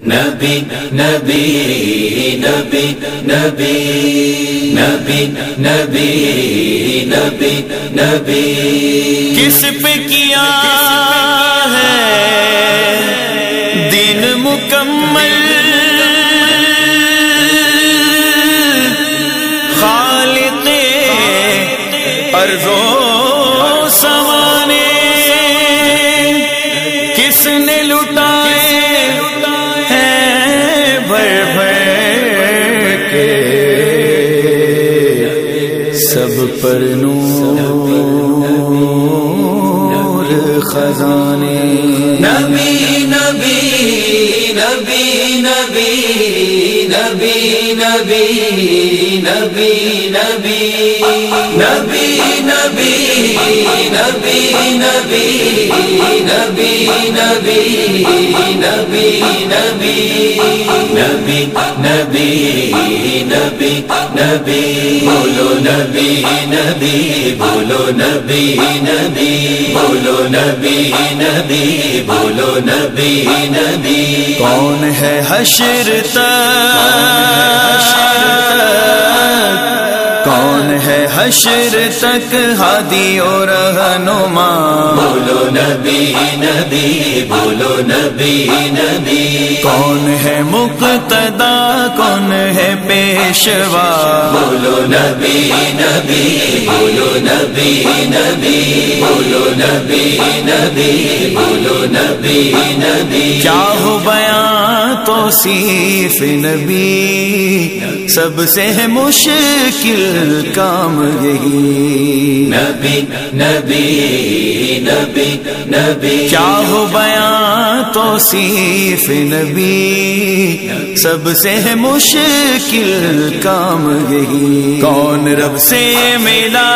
नबी नबी नबी नबी नबी नबी नबी नबी। किस पे किया है दिन मुकम्मल? खालिके अर्जो सब पर नूर खजाने। नबी नबी नबी नबी नबी नबी नबी नबी नबी। नबी नबी नबी नबी नबी नबी नबी नबी नबी नबी नबी बोलो नबी नबी बोलो नबी नबी बोलो नबी नबी बोलो नबी नबी कौन है हशर तक कौन है हशर तक हादी और रहनुमा? बोलो नबी नबी बोलो नबी नबी। कौन है मुक्तदा कौन है पेशवा? बोलो नबी नबी बोलो नबी। नबी बोलो नबी नबी बोलो नबी नबी। क्या हो बयां तो सीफ नबी? सबसे है मुश्किल काम यही। नबी नबी नबी नबी। क्या हो बयां तो सीफ नबी? सबसे है मुश्किल काम यही। कौन रब से मिला?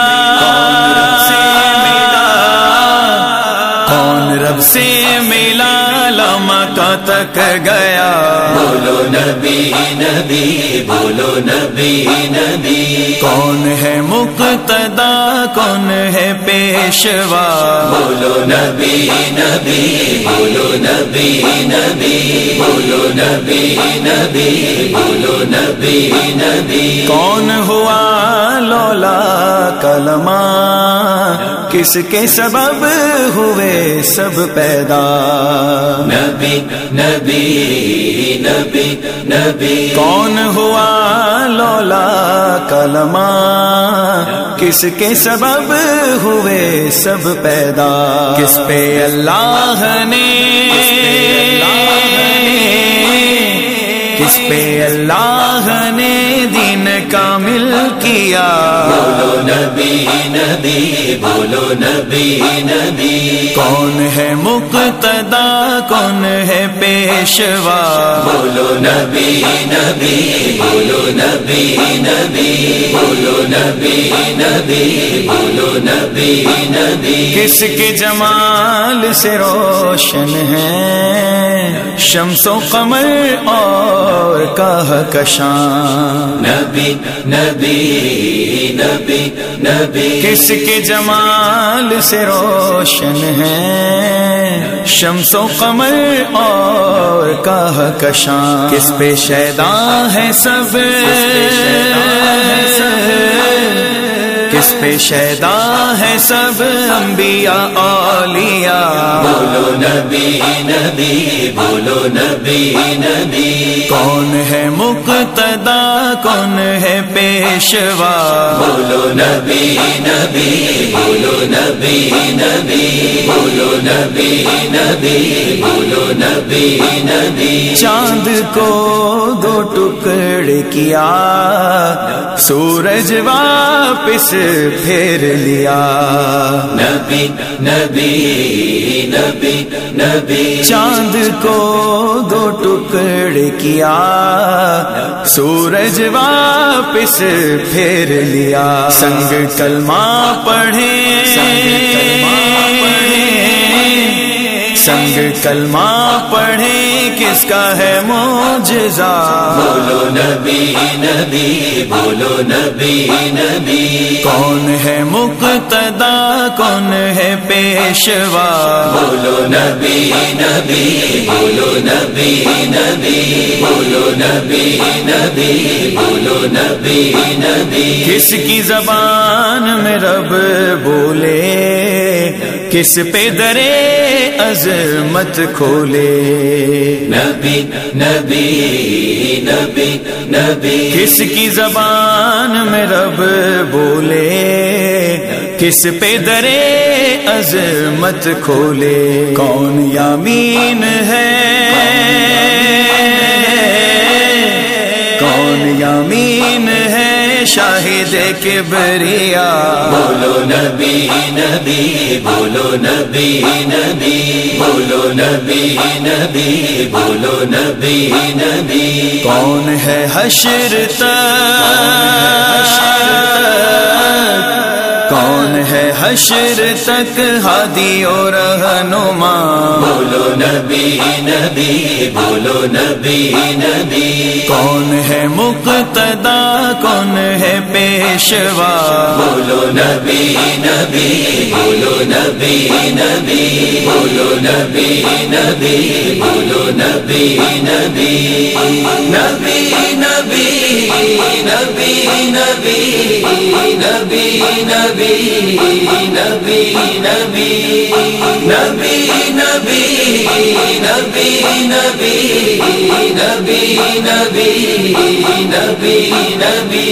कौन रब से मिला लमा का तक गया। बोलो नबी नबी बोलो नबी नबी। कौन है मुक्तदा कौन है पेशवा। बोलो नबी नबी बोलो नबी नबी। बोलो नबी नबी बोलो नबी नबी। कौन हुआ लोला कलमा। किसके सबब हुए सब पैदा? नबी नबी नबी नबी। कौन हुआ लोला कलमा? किसके सबब हुए सब पैदा? किस पे अल्लाह ने? किस पे अल्लाह ने दिन कामिल किया। बोलो नबी नबी बोलो नबी नबी। कौन है मुक्तदा कौन है पेशवा? बोलो नबी नबी बोलो नबी नबी। बोलो नबी नबी बोलो नबी नबी। किसके जमाल से रोशन है? शमसो कमर और काह कशान नबी नबी नबी नबी। किसके जमाल से रोशन है? शमसो कमर और कह कशां किस पे शैदा है सब? किस पे शैदा है सब अंबिया औलिया बोलो नबी नबी बोलो नबी नबी। कौन है मुक्तदा कौन है पेशवा? बोलो नबी नबी बोलो नबी नबी। बोलो नबी नबी बोलो नबी नबी। चाँद को दो टुकड़े किया सूरज वापिस फेर लिया। नबी नबी नबी नबी। चाँद को दो टुकड़े किया। सूरज वापिस फेर लिया। संग कलमा पढ़े। संग कलमा पढ़े। किसका है मोजा बोलो नबी नबी बोलो नबी नबी। कौन है मुक्तदा कौन है पेशवा? बोलो नबी नबी बोलो नबी नबी। बोलो नबी नबी बोलो नबी नबी। किसकी जबान में रब बोले? किस पे दरे अजमत खोले? नबी नबी नबी नबी। किसकी जबान में रब बोले? किस पे दरे अजमत खोले? कौन यामीन है शाहिद के बरिया बोलो नबी नबी बोलो नबी नबी। बोलो नबी नबी बोलो नबी नबी। कौन है हशर तक? कौन है हशर तक हादी और रहनुमा बोलो नबी नबी बोलो नबी नबी। कौन है मुक्तदा कौन है पेशवा? नबी नबी बोलो नबी नबी बोलो नबी नबी बोलो नबी नबी नबी नबी नबी नबी नबी नबी नबी नबी नबी नबी नबी नबी नबी नबी नबी नबी